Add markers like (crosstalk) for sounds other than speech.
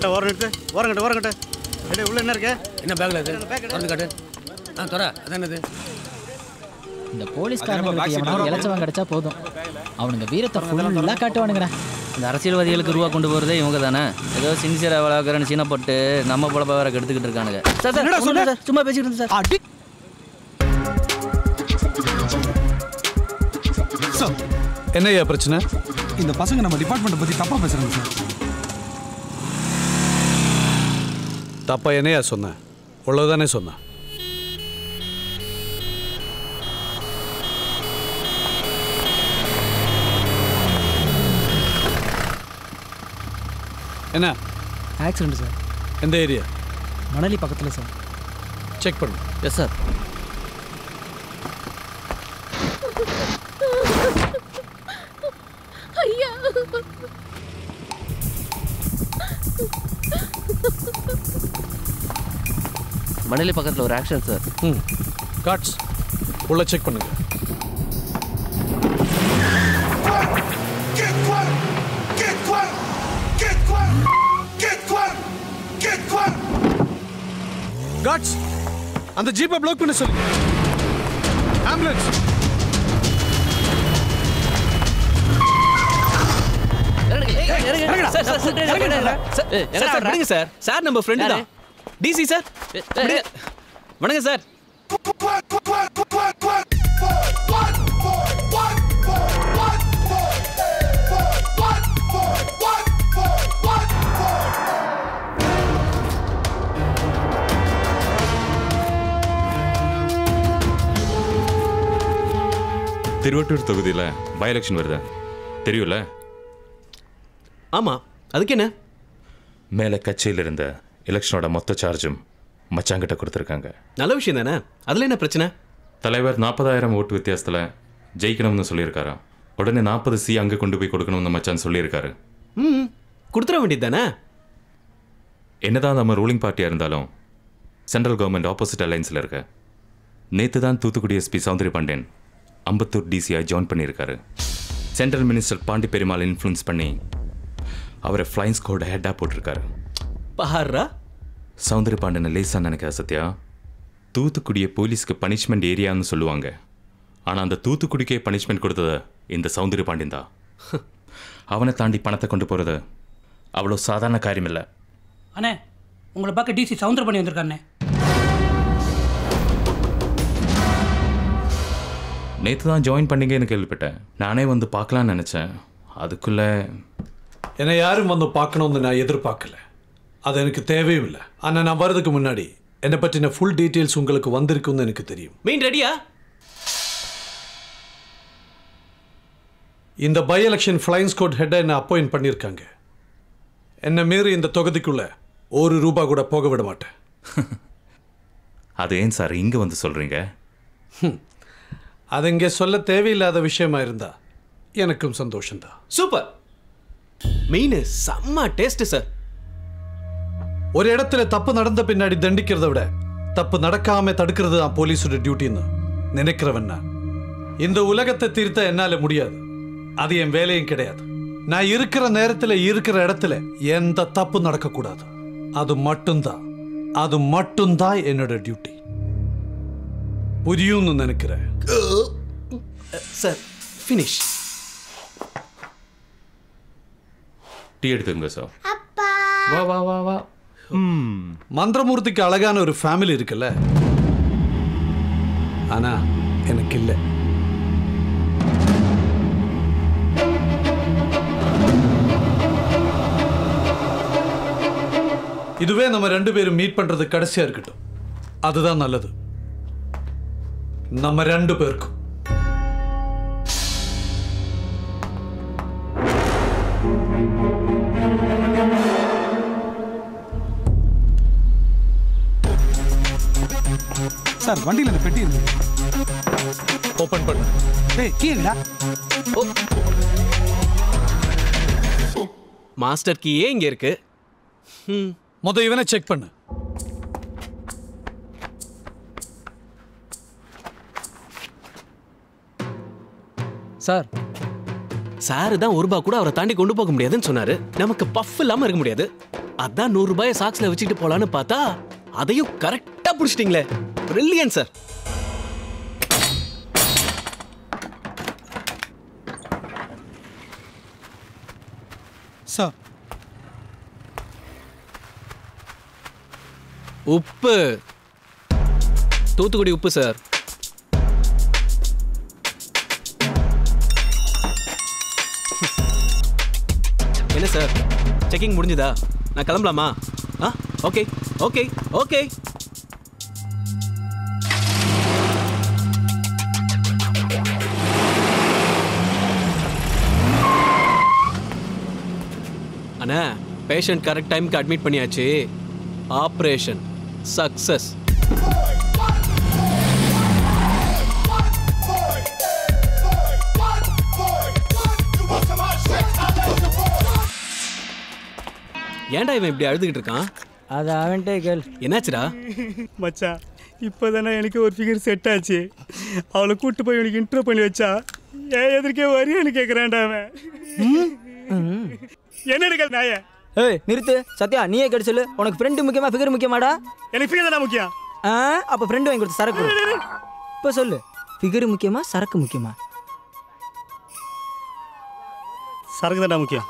Auto ஓரம் நிறுத்து ஓரம் கட்டு ஓரம் கட்டு எடு உள்ள என்ன இருக்கு? என்ன பேக்கில் இது? திறந்து காட்டு. ஆ துற அதான் இது இந்த போலீஸ்காரங்களுக்கு எவனாவது இளைச்சவன் கிடைச்சா போதும். அவனுங்க வீரத்தை ஃபுல்லாக காட்டுவானுங்கடா. இந்த அரசியல்வாதிகளுக்கு ரூபா கொண்டு போகிறதே இவங்க தானே? ஏதோ சின்சியராக வளர்க்குறேன்னு சீனை போட்டு நம்ம பொழப்ப வேற கெடுத்துக்கிட்டு இருக்கானுங்க. சார் சார் சும்மா பேசிக்கிட்டு இருந்தேன் சார். அடி. சார் என்னய்யா பிரச்சனை? இந்த பசங்க நம்ம டிபார்ட்மெண்ட் பத்தி தப்பா பேசுறாங்க சார். தப்பா என்னையா சொன்னேன் உள்ளதானே சொன்னேன் என்ன? Accident sir. எந்த ஏரியா? மணலி பக்கத்தில் சார். செக் பண்ணு. எஸ் சார் ஐயா. மணலி பக்கத்தில் ஒரு ஆக்ஷன் சார் ம். காட்ஸ். உள்ள செக் பண்ணுங்க. காட்ஸ். அந்த ஜீப்பை ப்ளாக் பண்ண சொல்லுங்க ஆம்புலன்ஸ் விடுங்க சார் சார் நம்ம ஃப்ரெண்டு தான். DC sir. வணக்கம் சார். திருவட்டூர் தொகுதியில் பை எலெக்ஷன் வருது? தெரியும்ல? ஆமா. அதுக்கு என்ன மேலே கட்சியில் இருந்த எலெக்ஷனோட மொத்த சார்ஜும் மச்சாங்கிட்ட கொடுத்துருக்காங்க. நல்ல விஷயம் தானே? அதுல என்ன பிரச்சனை? தலைவர் நாற்பதாயிரம் ஓட்டு வித்தியாசத்தில் ஜெயிக்கணும்னு சொல்லியிருக்காராம். உடனே நாற்பது சி அங்கே கொண்டு போய் கொடுக்கணும்னு மச்சான் சொல்லியிருக்காரு. ம் கொடுத்துட வேண்டியது தானே? என்னதான் நம்ம ரூலிங் பார்ட்டியாக இருந்தாலும் சென்ட்ரல் கவர்மெண்ட் ஆப்போசிட் அலைன்ஸில் இருக்க நேற்று தான் Thoothukudi SP Soundari Pandian Ambattur DCI join பண்ணியிருக்காரு. Central minister Pandi Perumal influence பண்ணி அவரை ஃப்ளைங் ஸ்கோட ஹெட்டாக போட்டிருக்காரு. பாருடா சௌந்தரி பாண்டியனை லேசாக நினைக்காத சத்யா தூத்துக்குடியை போலீஸ்க்கு பனிஷ்மெண்ட் ஏரியான்னு சொல்லுவாங்க. ஆனால் அந்த தூத்துக்குடிக்கே பனிஷ்மெண்ட் கொடுத்தது இந்த சௌந்தரி பாண்டியன் தான். (laughs) அவனை தாண்டி பணத்தை கொண்டு போகிறது அவ்வளோ சாதாரண காரியம் இல்லை அண்ணே உங்களை பார்க்க டிசி சவுந்தர பண்ணி வந்திருக்காண்ணே நேற்று தான் ஜாயின் பண்ணீங்கன்னு கேள்விப்பட்டேன். நானே வந்து பார்க்கலான்னு நினச்சேன். அதுக்குள்ளே என்னை யாரும் வந்து பார்க்கணும்னு நான் எதிர்பார்க்கல. அது எனக்கு தேவையும் இல்லை. ஆனால் நான் வர்றதுக்கு முன்னாடி என்னை பற்றின ஃபுல் டீட்டெயில்ஸ் உங்களுக்கு வந்திருக்குன்னு எனக்கு தெரியும். மீன் ரெடியா? இந்த பை எலெக்ஷன் ஃப்ளைங் ஸ்கோட் ஹெட்டை என்ன அப்பாயிண்ட் பண்ணியிருக்காங்க. என்னை மீறி இந்த தொகுதிக்குள்ள ஒரு ரூபா கூட போக விட மாட்டேன். (laughs) அது ஏன் சார் இங்கே வந்து சொல்கிறீங்க அது இங்கே சொல்ல தேவையில்லாத விஷயமா இருந்தா எனக்கும் சந்தோஷம்தான். சூப்பர். மீன் செம்ம டேஸ்ட் சார் ஒரு இடத்துல தப்பு நடந்த பின்னாடி தண்டிக்கிறத விட தப்பு நடக்காம தடுக்கிறது தான் போலீஸோட டியூட்டின்னு நினைக்கிறவன் நான். இந்த உலகத்தை திருத்த என்னால முடியாது. அது என் வேலையும் கிடையாது. நான் இருக்கிற நேரத்துல இருக்கிற இடத்துல எந்த தப்பு நடக்கக்கூடாது. அது மட்டும்தான். அது மட்டும்தான் என்னோட டியூட்டி. புரியும்னு நினைக்கிறேன். சார் ஃபினிஷ் டீ எடுத்துங்க சார் வா வா வா வா. மந்திரமூர்த்திக்கு அழகான ஒரு ஃபேமிலி இருக்குல்ல? ஆனா எனக்கு இல்லை. இதுவே நம்ம ரெண்டு பேரும் மீட் பண்றது கடைசியா இருக்கட்டும். அதுதான் நல்லது. நம்ம ரெண்டு பேருக்கும். சார் வண்டியில் இந்த பெட்டி இருக்கு. ஓபன் பண்ணு. டேய் கீழடா மாஸ்டர் கீயே இங்க இருக்கு? ம். முத இவனை செக் பண்ணு. சார். சார் தான் ஒரு ரூபாய் கூட அவரை தாண்டி கொண்டு போக முடியாதுன்னு சொன்னாரு. நமக்கு பஃப் இல்லாம இருக்க முடியாது. அதான் நூறு ரூபாயை சாக்ஸ்ல வச்சுக்கிட்டு போலான்னு பார்த்தா அதையும் கரெக்டா புடிச்சிட்டீங்களே. பிரில்லியன் சார் சார் உப்பு. தூத்துக்குடி உப்பு சார் என்ன சார் செக்கிங் முடிஞ்சுதா? நான் கிளம்பலாமா? ஆ? Okay okay okay patient correct டைம்க்கு அட்மிட் பண்ணியாச்சு. ஆப்ரேஷன் சக்சஸ் ஏன்டா இவன் இப்படி அழுதுகிட்டு இருக்கான்? அது அவன்கிட்ட கேள். என்னாச்சுடா? மச்சான் இப்போதானே எனக்கு ஒரு ஃபிகர் செட் ஆச்சு. அவளை கூட்டு போய் எனக்கு இன்ட்ரோ பண்ணி வச்சா ஏன் எதிர்க்கே வரியான்னு கேட்குறான்டா அவன். என்ன எடுக்க நாய? ஏய் நிறுத்து. சத்யா நீயே கேட்டு சொல்லு. உனக்கு ஃப்ரெண்டு முக்கியமா ஃபிகர் முக்கியமாடா? எனக்கு ஃபிகர் தானே முக்கியம். ஆ அப்போ ஃப்ரெண்டு வாங்கி கொடுத்த சரக்கு. இப்போ சொல்லு. ஃபிகர் முக்கியமா சரக்கு முக்கியமா? சரக்கு தானே முக்கியம்.